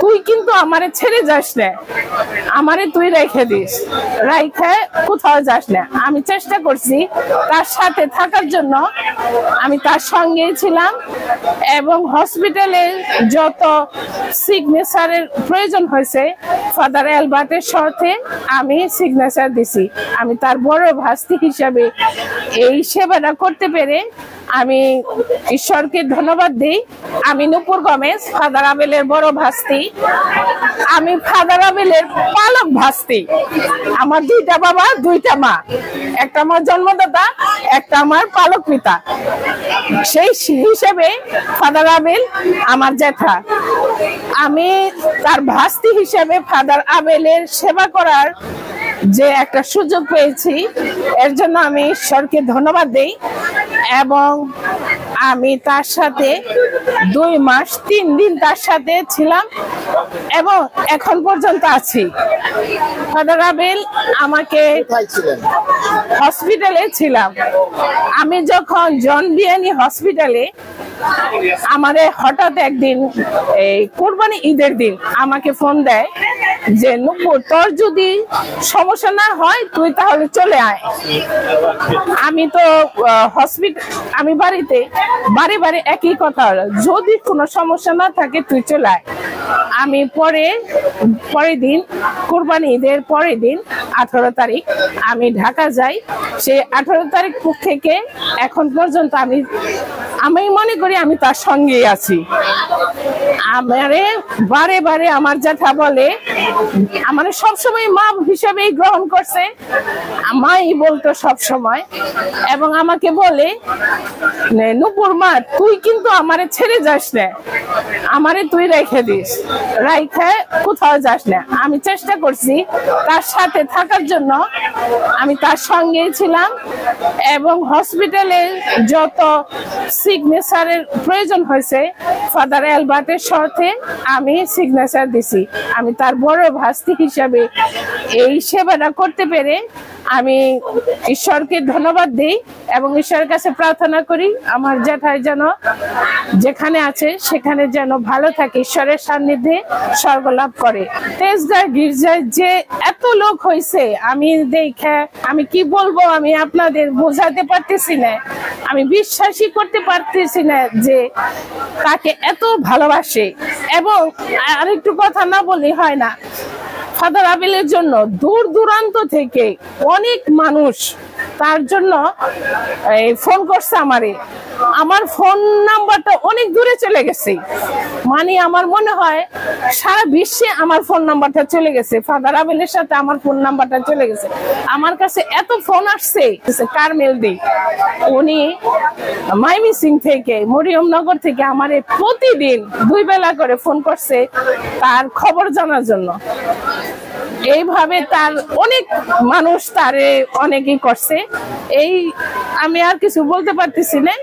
তুই কিন্তু আমারে ছেড়ে যাস না। আমারে তুই রেখে দিস। কোথাও যাস না। আমি চেষ্টা করছি তার সাথে থাকার জন্য। আমি তার সঙ্গেই ছিলাম এবং হসপিটালে যত সিগনেচারের প্রয়োজন হয়েছে, ফাদার অ্যালবার্টের সাথে আমি সিগনেচার দিছি। আমি তার বড় ভাস্তি হিসাবে এই সেবাটা করতে পেরে আমি ঈশ্বরকে ধন্যবাদ দিই। আমি নুপুর গমেজ, ফাদার আবেলের বড় ভাস্তি। আমি ফাদার আবেলের পালক ভাস্তি। আমার দুইটা বাবা, দুইটা মা। একটা আমার জন্মদাতা, একটা আমার পালক পিতা। সেই হিসেবে ফাদার আবেল আমার জ্যাঠা। আমি তার ভাস্তি হিসেবে ফাদার আবেলের সেবা করার যে একটা সুযোগ পেয়েছি, এর জন্য আমি ঈশ্বরকে ধন্যবাদ দিই এবং আমি তার সাথে দুই মাস, তিন দিন তার সাথে ছিলাম এবং এখন পর্যন্ত আছি। ফাদার আমাকে হসপিটালে ছিলাম। আমি যখন জন বিয়ানি হসপিটালে আমারে হঠাৎ একদিন এই কোরবানি ঈদের দিন আমাকে ফোন দেয় যে, নুপুর, তোর যদি সমস্যা না হয়, তুই তাহলে চলে আয়। আমি তো হসপিটাল আমি বাড়িতে, বারে বারে একই কথা, যদি কোনো সমস্যা না থাকে, তুই চলে আয়। আমি পরে, পরের দিন, কোরবানি ঈদের পরের দিন, আঠারো তারিখ, আমি ঢাকা যাই। সেই আঠারো তারিখ থেকে এখন পর্যন্ত আমি আমি মনে করি আমি তার সঙ্গেই আছি। আমারে বারে বারে আমার জ্যাঠা বলে আমার সবসময় মা হিসেবেই গ্রহণ করছে। মাই বলতো সব সময় এবং আমাকে বলে নুপুর মা, তুই কিন্তু আমারে ছেড়ে যাস না। আমারে তুই রেখে দিস। রাইখে কোথাও যাস না। আমি চেষ্টা করছি তার সাথে থাকার জন্য। আমি তার সঙ্গেই ছিলাম, এবং হসপিটালে যত সিগনেচারের প্রয়োজন হয়েছে, ফাদার অ্যালবার্টের সাথে আমি সিগনেচার দিছি। আমি তার বড় ভাস্তি হিসাবে এই সেবাটা করতে পেরে আমি ঈশ্বরকে ধন্যবাদ দিই এবং ঈশ্বরের কাছে প্রার্থনা করি, আমার জ্যাঠাই যেন যেখানে আছে সেখানে যেন ভালো থাকে, ঈশ্বরের সান্নিধ্যে স্বর্গ লাভ করে। তেজগাঁ গির্জায় যে এত লোক হয়েছে আমি দেখে, আমি কি বলব, আমি আপনাদের বোঝাতে পারতেছি না। আমি বিশ্বাসই করতে পারতেছি না যে তাকে এত ভালোবাসে। এবং আরেকটু কথা না বলি হয় না ফাদার আবিলের জন্য দূর দূরান্ত থেকে অনেক মানুষ তার জন্য, এই ফোন করছে আমারে। আমার ফোন নাম্বারটা অনেক দূরে চলে গেছে। মানে আমার মনে হয় সারা বিশ্বে আমার ফোন নাম্বারটা চলে গেছে। ফাদার আবেলের সাথে আমার ফোন নাম্বারটা চলে গেছে। আমার কাছে এত ফোন আসছে কারমেল দি উনি মাইমি সিং থেকে মরিয়মনগর থেকে আমারে প্রতিদিন দুই বেলা করে ফোন করছে তার খবর জানার জন্য। এইভাবে তার অনেক মানুষ তারে অনেকেই করছে। এই আমি আর কিছু বলতে পারতেছি না।